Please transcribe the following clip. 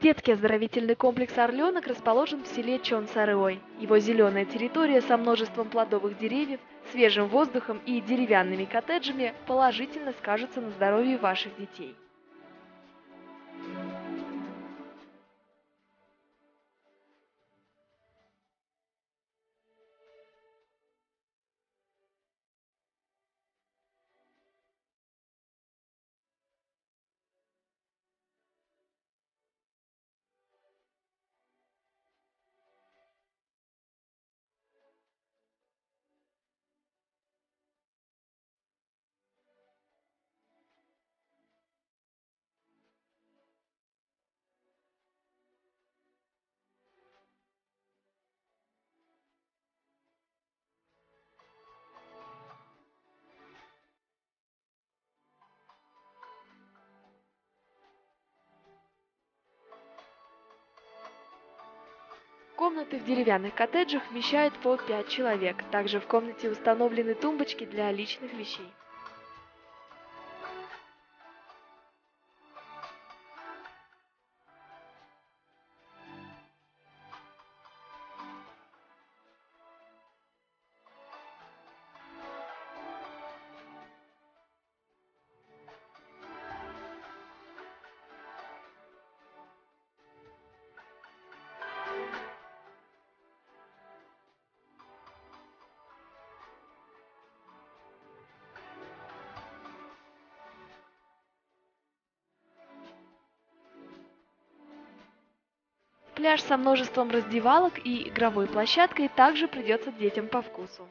Детский оздоровительный комплекс «Орленок» расположен в селе Чон-Сарыой. Его зеленая территория со множеством плодовых деревьев, свежим воздухом и деревянными коттеджами положительно скажется на здоровье ваших детей. Комнаты в деревянных коттеджах вмещают по 5 человек. Также в комнате установлены тумбочки для личных вещей. Пляж со множеством раздевалок и игровой площадкой также придется детям по вкусу.